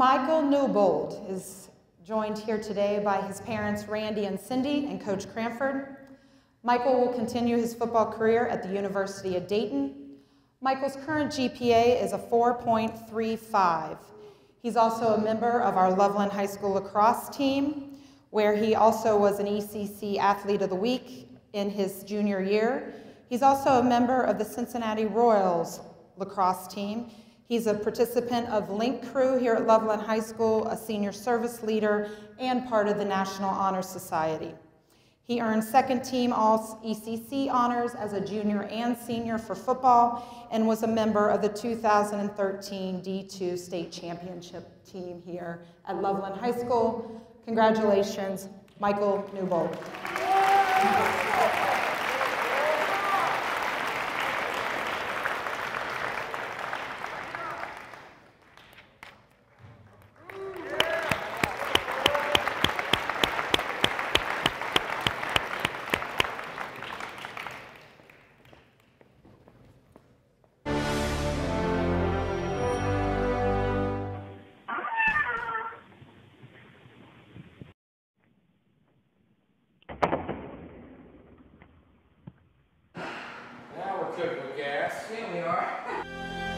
Michael Newbold is joined here today by his parents, Randy and Cindy, and Coach Cranford. Michael will continue his football career at the University of Dayton. Michael's current GPA is a 4.35. He's also a member of our Loveland High School lacrosse team, where he also was an ECC Athlete of the Week in his junior year. He's also a member of the Cincinnati Royals lacrosse team He's a participant of Link Crew here at Loveland High School, a senior service leader, and part of the National Honor Society. He earned second team All ECC honors as a junior and senior for football and was a member of the 2013 D2 state championship team here at Loveland High School. Congratulations, Michael Newbold. we're cooking with gas. Here we are.